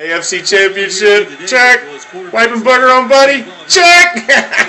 AFC Championship, check. Wiping butter on buddy, check.